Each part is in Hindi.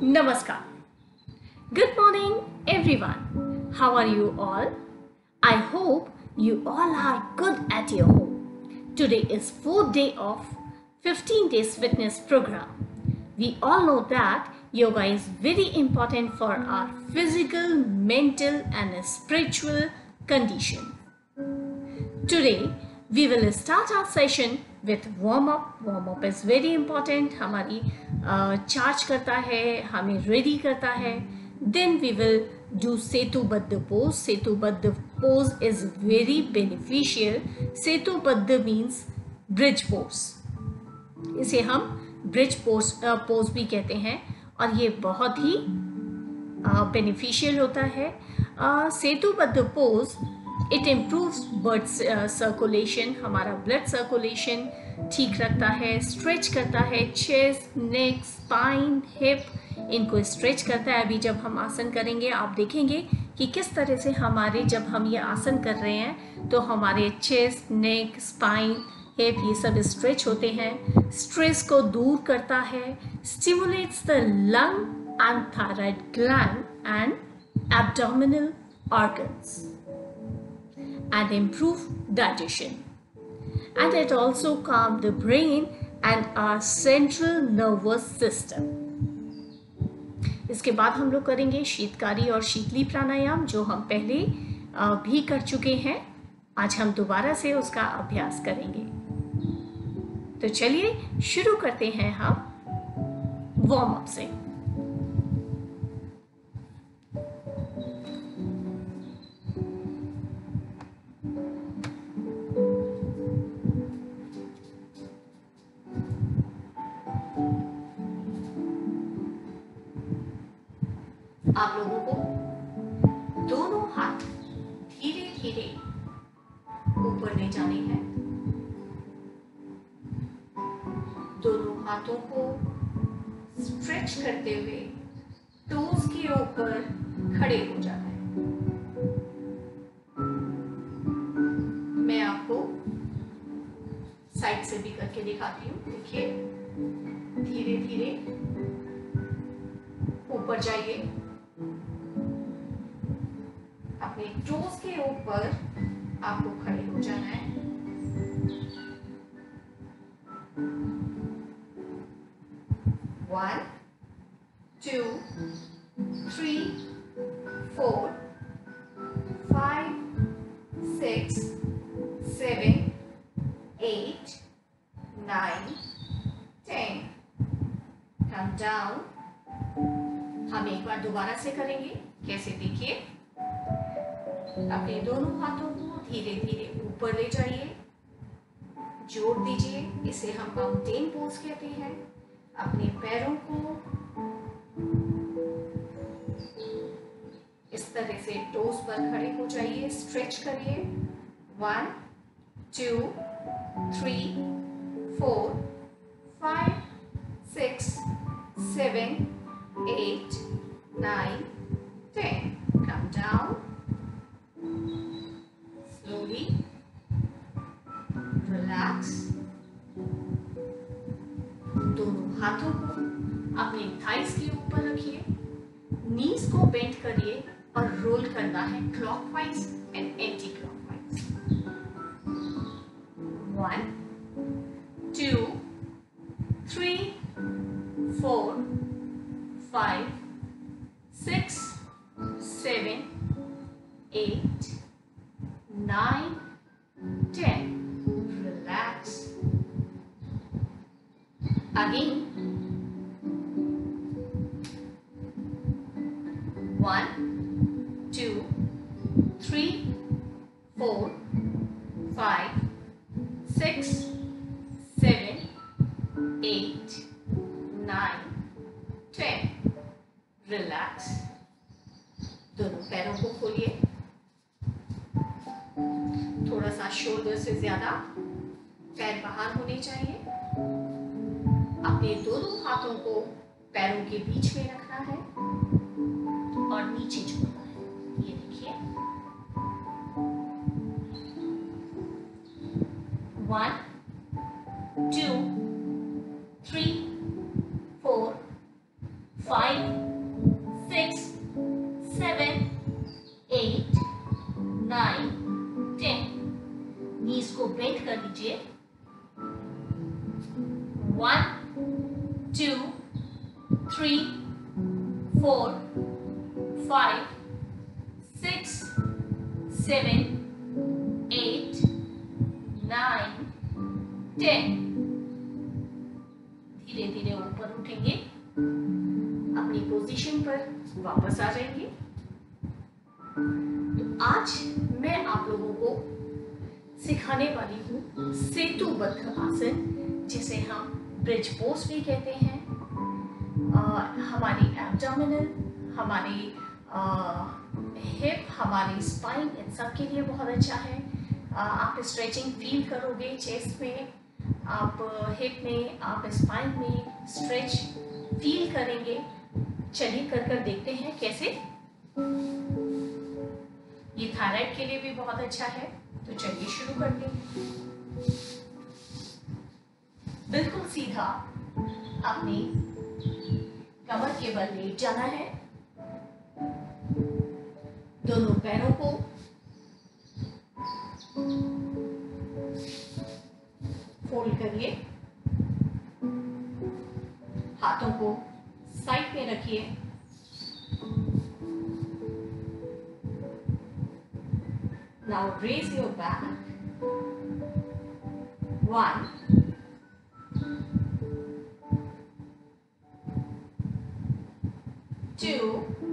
Namaskar. Good morning, everyone. How are you all? I hope you all are good at your home. Today is fourth day of 15 days fitness program. We all know that yoga is very important for our physical, mental and spiritual condition. Today we will start our session with warm up warm up is very important हमारी चार्ज uh, करता है हमें रेडी करता है. Then we will do Setubaddha pose Setubaddha pose is very beneficial Setubaddha means bridge pose इसे हम ब्रिज पोज पोज भी कहते हैं और ये बहुत ही बेनिफिशियल uh, होता है. Setubaddha pose it improves blood circulation हमारा ब्लड सर्कुलेशन ठीक रखता है स्ट्रेच करता है चेस्ट नेक स्पाइन हिप इनको स्ट्रेच करता है। अभी जब हम आसन करेंगे, आप देखेंगे कि किस तरह से हमारे जब हम ये आसन कर रहे हैं तो हमारे चेस्ट नेक स्पाइन हिप ये सब स्ट्रेच होते हैं। स्ट्रेस को दूर करता है stimulates the lung and thyroid gland and abdominal organs and improve digestion and it also calm the brain and our central nervous system. इसके बाद हम लोग करेंगे शीतकारी और शीतली प्राणायाम, जो हम पहले भी कर चुके हैं। आज हम दोबारा से उसका अभ्यास करेंगे। तो चलिए शुरू करते हैं हम वार्म अप से। आप लोगों को दोनों हाथ धीरे धीरे ऊपर ले जाने हैं। दोनों हाथों को स्ट्रेच करते हुए टोज के ऊपर खड़े हो जाना है। मैं आपको साइड से भी करके दिखाती हूँ। देखिए धीरे धीरे ऊपर जाइए। अपने टोज के ऊपर आपको खड़े हो जाना है। वन अपने दोनों हाथों को धीरे धीरे ऊपर ले जाइए। जोड़ दीजिए, इसे हम माउंटेन पोज कहते हैं। अपने पैरों को इस तरह से टोस पर खड़े हो जाइए, स्ट्रेच करिए। One, two, three, four, five, six, seven, eight, nine, ten. Come down. हाथों को अपने थाइस के ऊपर रखिए नीज को बेंड करिए और रोल करना है clockwise and anti clockwise one two three four five six seven eight nine ten Relax. Again. Three, four, five, six, seven, eight, nine, ten. Relax दोनों पैरों को खोलिए। थोड़ा सा शोल्डर से ज़्यादा पैर बाहर होने चाहिए। अपने दोनों हाथों को पैरों के बीच में रखना है और नीचे छोड़ना है। ये देखिए। one, two, three, four, five, six, seven, eight, nine ten knees को बेंड कर लीजिए one two three four five six seven eight nine ten. धीरे धीरे ऊपर उठेंगे। अपनी पोजीशन पर वापस आ जाएँगे। तो आज मैं आप लोगों को सिखाने वाली हूँ सेतुबद्ध आसन जिसे हम ब्रिज पोस्ट भी कहते हैं। आ, हमारी एब्डोमिनल हमारी हिप हमारी स्पाइन इन सब के लिए बहुत अच्छा है। आ, आप स्ट्रेचिंग फील करोगे चेस्ट में। आप हिप में, आप स्पाइन में स्ट्रेच फील करेंगे। चलिए कर कर देखते हैं कैसे। ये थायराइड के लिए भी बहुत अच्छा है तो चलिए शुरू करते हैं। बिल्कुल सीधा अपनी कमर के बल लेट जाना है। दोनों पैरों को फोल्ड करिए। हाथों को साइड में रखिए। Now raise your back one two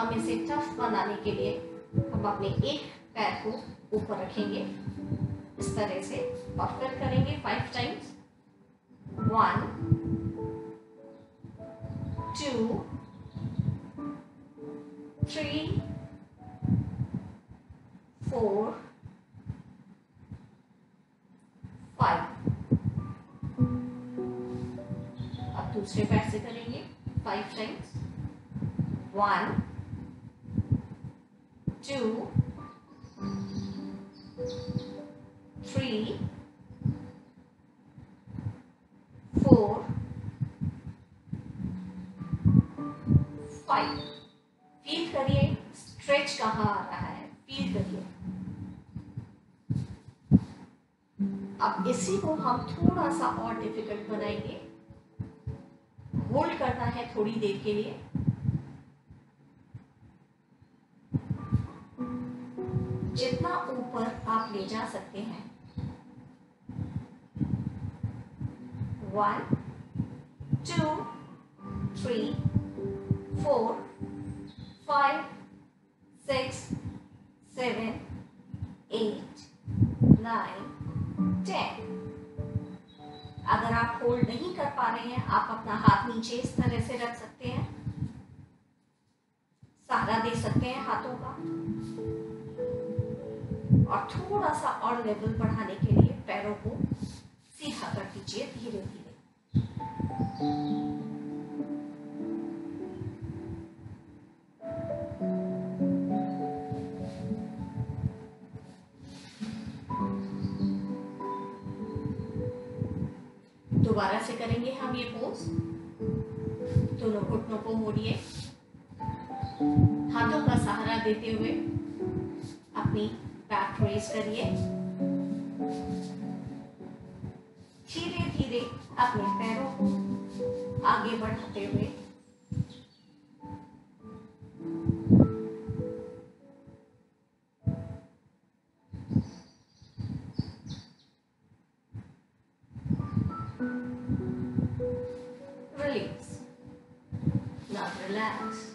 हम इसे टफ बनाने के लिए हम अपने एक पैर को ऊपर रखेंगे। इस तरह से और फिर करेंगे five times one two three four five अब दूसरे पैर से करेंगे five times one five feel करिए स्ट्रेच कहाँ आ रहा है? फील करिए। अब इसी को हम थोड़ा सा और डिफ़िकल्ट बनाएँगे। होल्ड करना है थोड़ी देर के लिए। जितना ऊपर आप ले जा सकते हैं। One two three four five six seven eight nine ten अगर आप होल्ड नहीं कर पा रहे हैं, आप अपना हाथ नीचे इस तरह से रख सकते हैं। सहारा दे सकते हैं हाथों का। और थोड़ा सा और लेवल बढ़ाने के लिए पैरों को सीधा कर दीजिए धीरे धीरे दोबारा से करेंगे हम ये पोज दोनों घुटनों को मोड़िए। हाथों का सहारा देते हुए अपनी बैक रेस करिए। धीरे धीरे अपने पैरों को आगे बढ़ाते हुए relax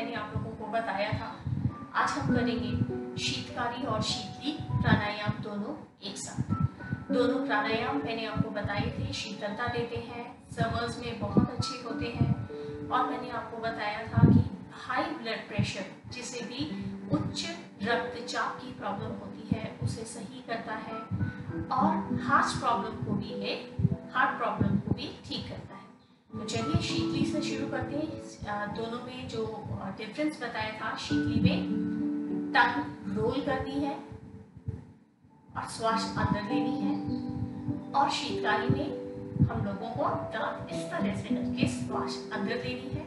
मैंने आप लोगों को बताया था। आज हम करेंगे शीतकारी और शीतली प्राणायाम दोनों एक साथ। दोनों प्राणायाम मैंने आपको बताए थे, शीतलता देते हैं, समर्स में बहुत अच्छे होते हैं। और मैंने आपको बताया था कि हाई ब्लड प्रेशर जिसे भी उच्च रक्तचाप की प्रॉब्लम होती है, उसे सही करता है। और हार्ट प्रॉब्लम को भी एक हार्ट प्रॉब्लम को भी ठीक करता है। तो चलिए शीतली से शुरू करते हैं। दोनों में जो डिफरेंस बताया था शीतली में टंग रोल करनी है और श्वास अंदर लेनी है और शीतकारी में हम लोगों को दांत इस तरह से करके श्वास अंदर लेनी है।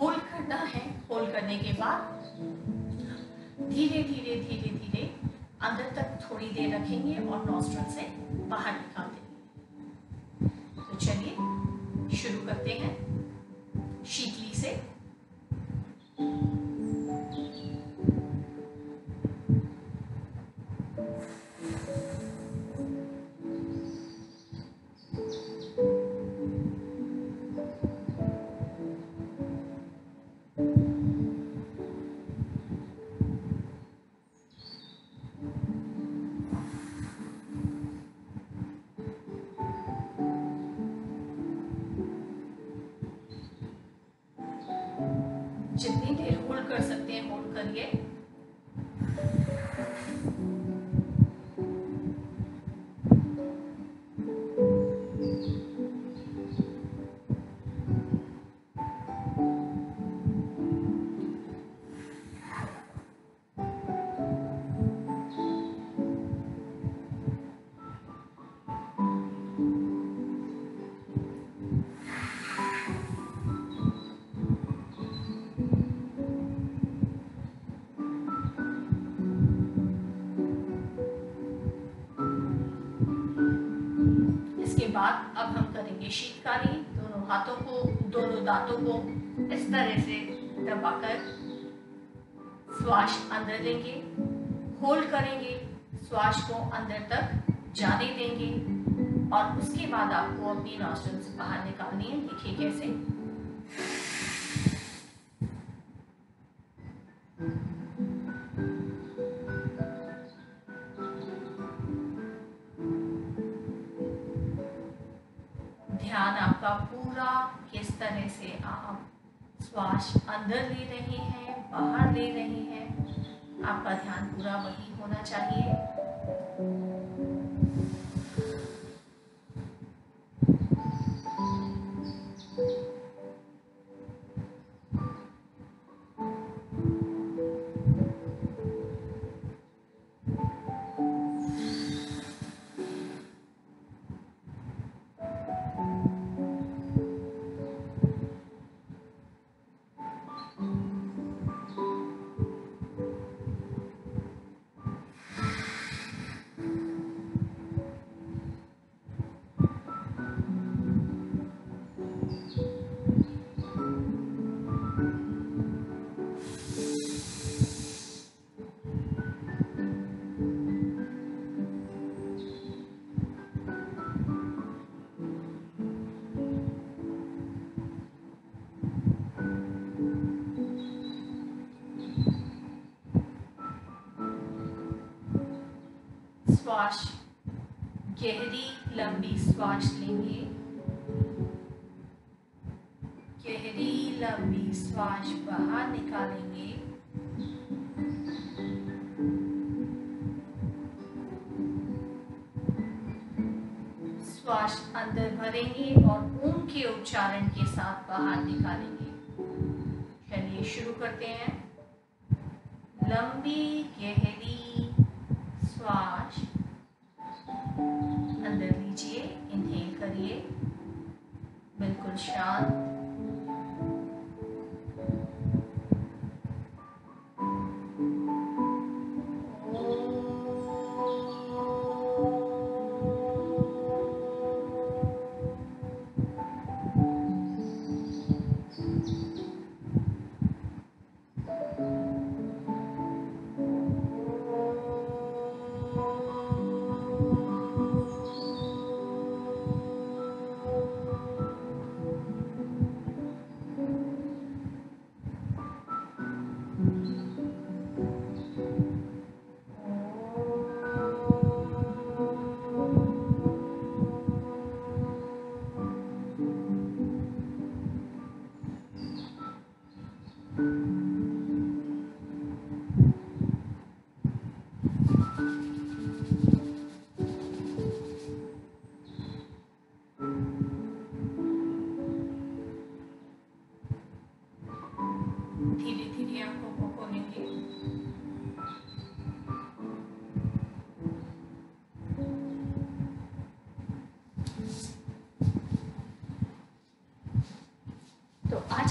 होल्ड करना है। होल्ड करने के बाद धीरे धीरे धीरे धीरे अंदर तक थोड़ी देर रखेंगे और नॉस्ट्रल से बाहर निकाल कर सकते हैं होल्ड करिए। हम करेंगे शीतकारी दोनों हाथों को, दोनों दांतों को इस तरह से दबाकर श्वास अंदर लेंगे, होल्ड करेंगे, श्वास को अंदर तक जाने देंगे और उसके बाद आपको अपनी नॉस्ट्रल से बाहर निकालनी है। देखिए कैसे। अंदर ले रहे हैं बाहर ले रहे हैं। आपका ध्यान पूरा वही होना चाहिए। श्वास गहरी लंबी श्वास लेंगे गहरी लंबी श्वास बाहर निकालेंगे श्वास अंदर भरेंगे और ओम के उच्चारण के साथ बाहर निकालेंगे चलिए शुरू करते हैं लंबी गहरी श्वास अंदर लीजिए इनहेल करिए। बिल्कुल शांत।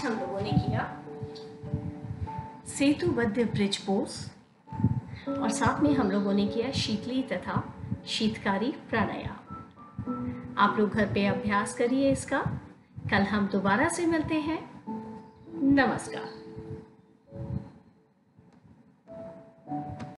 हम लोगों ने किया। सेतुबद्ध ब्रिज पोज और साथ में हम लोगों ने किया शीतली तथा शीतकारी प्राणायाम। आप लोग घर पे अभ्यास करिए इसका। कल हम दोबारा से मिलते हैं। नमस्कार।